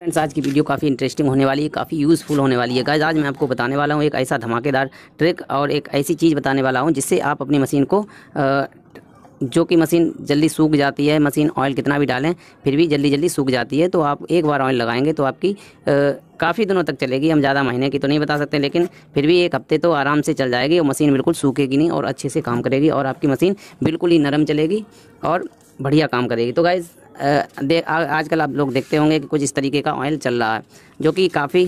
Friends आज की video काफ़ी इंटरेस्टिंग होने वाली है, काफ़ी यूज़फुल होने वाली है। गाइज़ आज मैं आपको बताने वाला हूँ एक ऐसा धमाकेदार ट्रिक और एक ऐसी चीज़ बताने वाला हूँ जिससे आप अपनी मशीन को जो कि मशीन जल्दी सूख जाती है मशीन ऑयल कितना भी डालें, फिर भी जल्दी जल्दी सूख जाती है तो आप एक बार ऑयल लगाएँगे तो आपकी काफ़ी दिनों तक चलेगी। हम ज़्यादा महीने की तो नहीं बता सकते, लेकिन फिर भी एक हफ़्ते तो आराम से चल जाएगी और मशीन बिल्कुल सूखेगी नहीं और अच्छे से काम करेगी और आपकी मशीन बिल्कुल ही नरम चलेगी और बढ़िया काम करेगी। तो गाइज़ दे आजकल आप लोग देखते होंगे कि कुछ इस तरीके का ऑयल चल रहा है, जो कि काफ़ी,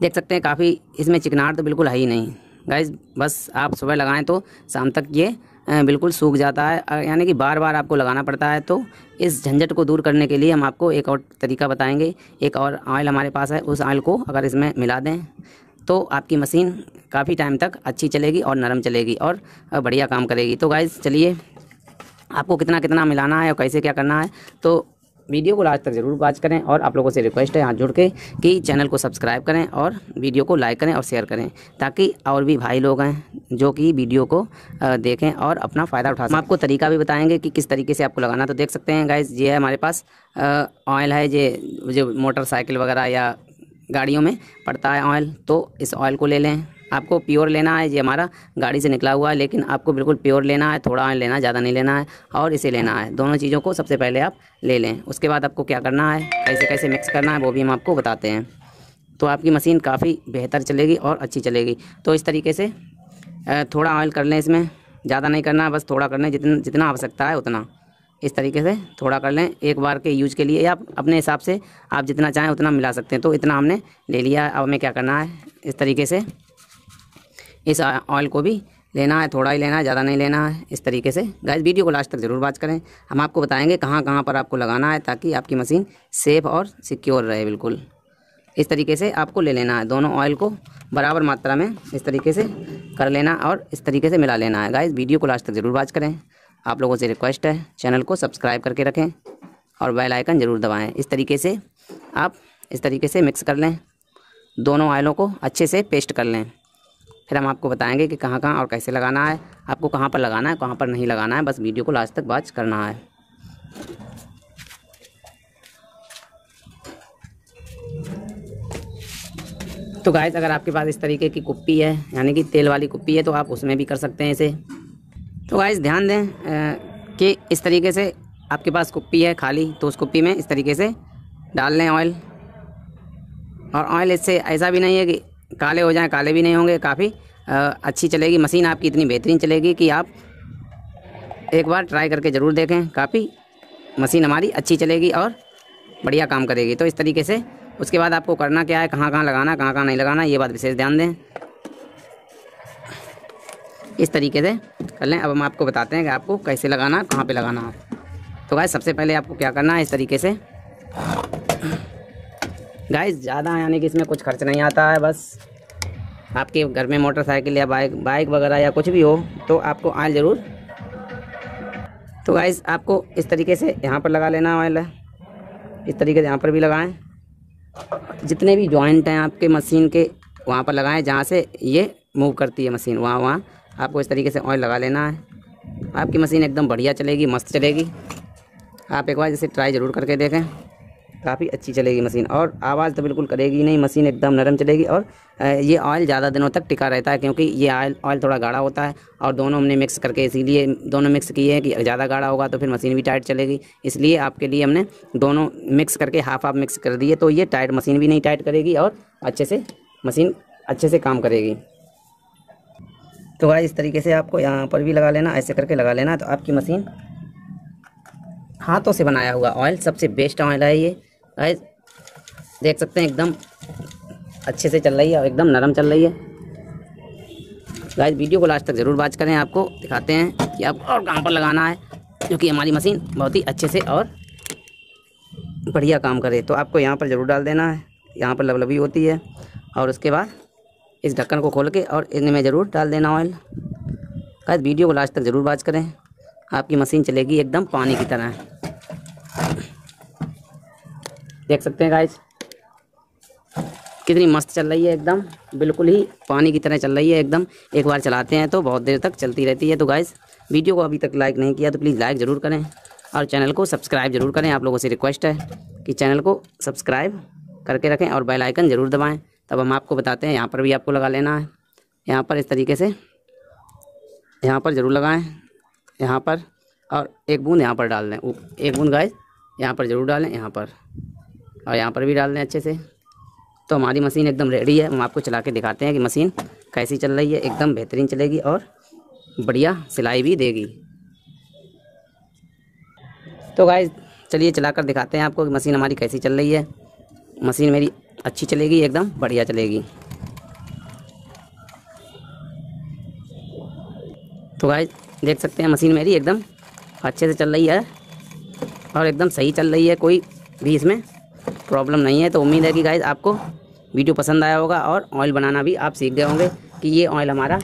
देख सकते हैं, काफ़ी इसमें चिकनाहट तो बिल्कुल है ही नहीं। गाइज़ बस आप सुबह लगाएँ तो शाम तक ये बिल्कुल सूख जाता है। यानी कि बार बार आपको लगाना पड़ता है तो इस झंझट को दूर करने के लिए हम आपको एक और तरीका बताएँगे। एक और ऑयल हमारे पास है, उस ऑयल को अगर इसमें मिला दें तो आपकी मशीन काफ़ी टाइम तक अच्छी चलेगी और नरम चलेगी और बढ़िया काम करेगी। तो गाइज़ चलिए आपको कितना कितना मिलाना है और कैसे क्या करना है तो वीडियो को लास्ट तक ज़रूर वॉच करें और आप लोगों से रिक्वेस्ट है हाथ जुड़ के कि चैनल को सब्सक्राइब करें और वीडियो को लाइक करें और शेयर करें, ताकि और भी भाई लोग हैं जो कि वीडियो को देखें और अपना फ़ायदा उठा सकें। आपको तरीका भी बताएँगे कि किस तरीके से आपको लगाना तो देख सकते हैं गाइज़ ये है हमारे पास ऑयल है ये, जो मोटरसाइकिल वगैरह या गाड़ियों में पड़ता है ऑयल तो इस ऑयल को ले लें। आपको प्योर लेना है, ये हमारा गाड़ी से निकला हुआ है, लेकिन आपको बिल्कुल प्योर लेना है, थोड़ा लेना, ज़्यादा नहीं लेना है, और इसे लेना है। दोनों चीज़ों को सबसे पहले आप ले लें। उसके बाद आपको क्या करना है, कैसे कैसे मिक्स करना है, वो भी हम आपको बताते हैं। तो आपकी मशीन काफ़ी बेहतर चलेगी और अच्छी चलेगी। तो इस तरीके से थोड़ा ऑयल कर लें इसमें, ज़्यादा नहीं करना है बस थोड़ा कर लें, जितना जितना आवश्यकता है उतना। इस तरीके से थोड़ा कर लें, एक बार के यूज़ के लिए या अपने हिसाब से आप जितना चाहें उतना मिला सकते हैं। तो इतना हमने ले लिया अब हमें क्या करना है, इस तरीके से इस ऑयल को भी लेना है, थोड़ा ही लेना है, ज़्यादा नहीं लेना है, इस तरीके से। गाइस वीडियो को लास्ट तक ज़रूर वॉच करें। हम आपको बताएँगे कहाँ कहाँ पर आपको लगाना है, ताकि आपकी मशीन सेफ़ और सिक्योर रहे बिल्कुल। इस तरीके से आपको ले लेना है, दोनों ऑयल को बराबर मात्रा में इस तरीके से कर लेना और इस तरीके से मिला लेना है। गाइस वीडियो को लास्ट तक ज़रूर वॉच करें। आप लोगों से रिक्वेस्ट है चैनल को सब्सक्राइब करके रखें और बेल आइकन ज़रूर दबाएँ। इस तरीके से आप इस तरीके से मिक्स कर लें। दोनों ऑयलों को अच्छे से पेस्ट कर लें। फिर हम आपको बताएँगे कि कहाँ कहाँ और कैसे लगाना है, आपको कहाँ पर लगाना है, कहाँ पर नहीं लगाना है, बस वीडियो को लास्ट तक वॉच करना है। तो गाइस अगर आपके पास इस तरीके की कुप्पी है, यानी कि तेल वाली कुप्पी है तो आप उसमें भी कर सकते हैं इसे। तो गाइस ध्यान दें कि इस तरीके से आपके पास कुप्पी है खाली तो उस कुप्पी में इस तरीके से डाल लें ऑयल और ऑयल इससे ऐसा भी नहीं है कि काले हो जाएँ, काले भी नहीं होंगे, काफ़ी अच्छी चलेगी। मशीन आपकी इतनी बेहतरीन चलेगी कि आप एक बार ट्राई करके ज़रूर देखें। काफ़ी, मशीन हमारी अच्छी चलेगी और बढ़िया काम करेगी। तो इस तरीके से उसके बाद आपको करना क्या है कहाँ कहाँ लगाना कहाँ कहाँ नहीं लगाना, ये बात विशेष ध्यान दें। इस तरीके से कर लें। अब हम आपको बताते हैं कि आपको कैसे लगाना है कहाँ पे लगाना। है तो गाइस, सबसे पहले आपको क्या करना है, इस तरीके से गाइस ज़्यादा यानी कि इसमें कुछ खर्च नहीं आता है, बस आपके घर में मोटरसाइकिल या बाइक बाइक वगैरह या कुछ भी हो तो आपको ऑयल ज़रूर। तो गाइस आपको इस तरीके से यहाँ पर लगा लेना ऑयल इस तरीके से यहाँ पर भी लगाएँ। जितने भी जॉइंट हैं आपके मशीन के, वहाँ पर लगाएँ, जहाँ से ये मूव करती है मशीन वहाँ वहाँ, आपको इस तरीके से ऑयल लगा लेना है। आपकी मशीन एकदम बढ़िया चलेगी, मस्त चलेगी। आप एक बार इसे ट्राई ज़रूर करके देखें। काफ़ी अच्छी चलेगी मशीन। और आवाज़ तो बिल्कुल करेगी नहीं, मशीन एकदम नरम चलेगी और ये ऑयल ज़्यादा दिनों तक टिका रहता है क्योंकि ये ऑयल ऑयल थोड़ा गाढ़ा होता है और दोनों हमने मिक्स करके इसीलिए, दोनों मिक्स किए हैं कि ज़्यादा गाढ़ा होगा तो फिर मशीन भी टाइट चलेगी। इसलिए आपके लिए हमने दोनों मिक्स करके हाफ़ हाफ़ मिक्स कर दिए तो ये टाइट मशीन भी नहीं टाइट करेगी और अच्छे से मशीन अच्छे से काम करेगी। तो भाई इस तरीके से आपको यहाँ पर भी लगा लेना, ऐसे करके लगा लेना तो आपकी मशीन हाथों से बनाया हुआ ऑयल सबसे बेस्ट ऑयल है ये। गाइस देख सकते हैं, एकदम अच्छे से चल रही है और एकदम नरम चल रही है। गाइस वीडियो को लास्ट तक ज़रूर बात करें आपको, दिखाते हैं कि आप और कहाँ पर लगाना है, क्योंकि हमारी मशीन बहुत ही अच्छे से और बढ़िया काम करे। तो आपको यहाँ पर ज़रूर डाल देना है, यहाँ पर लबलबी होती है और उसके बाद इस ढक्कन को खोल के और इनमें ज़रूर डाल देना ऑयल गाइस वीडियो को लास्ट तक ज़रूर बात करें, आपकी मशीन चलेगी एकदम पानी की तरह। देख सकते हैं गाइस कितनी मस्त चल रही है एकदम। बिल्कुल ही पानी की तरह चल रही है एकदम। एक बार चलाते हैं तो बहुत देर तक चलती रहती है। तो गाइस वीडियो को अभी तक लाइक नहीं किया तो प्लीज़ लाइक ज़रूर करें और चैनल को सब्सक्राइब ज़रूर करें। आप लोगों से रिक्वेस्ट है कि चैनल को सब्सक्राइब करके रखें और बेल आइकन ज़रूर दबाएँ। तब हम आपको बताते हैं, यहाँ पर भी आपको लगा लेना है। यहाँ पर इस तरीके से, यहाँ पर ज़रूर लगाएँ, यहाँ पर और एक बूंद यहाँ पर डाल दें। एक बूंद गाय यहाँ पर ज़रूर डालें, यहाँ पर। और यहाँ पर भी डाल दें अच्छे से। तो हमारी मशीन एकदम रेडी है। हम आपको चला के दिखाते हैं कि मशीन कैसी चल रही है। एकदम बेहतरीन चलेगी और बढ़िया सिलाई भी देगी। तो गाय चलिए चला कर दिखाते हैं आपको कि मशीन हमारी कैसी चल रही है। मशीन मेरी अच्छी चलेगी, एकदम बढ़िया चलेगी। तो गाय देख सकते हैं मशीन मेरी एकदम अच्छे से चल रही है और एकदम सही चल रही है। कोई भी इसमें प्रॉब्लम नहीं है तो उम्मीद है कि गाइज़ आपको वीडियो पसंद आया होगा और ऑयल बनाना भी आप सीख गए होंगे कि ये ऑयल हमारा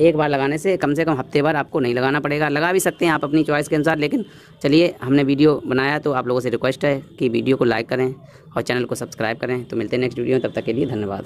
एक बार लगाने से कम से कम हफ़्ते भर आपको नहीं लगाना पड़ेगा। लगा भी सकते हैं आप अपनी चॉइस के अनुसार, लेकिन चलिए, हमने वीडियो बनाया तो आप लोगों से रिक्वेस्ट है कि वीडियो को लाइक करें और चैनल को सब्सक्राइब करें। तो मिलते हैं नेक्स्ट वीडियो में, तब तक के लिए धन्यवाद।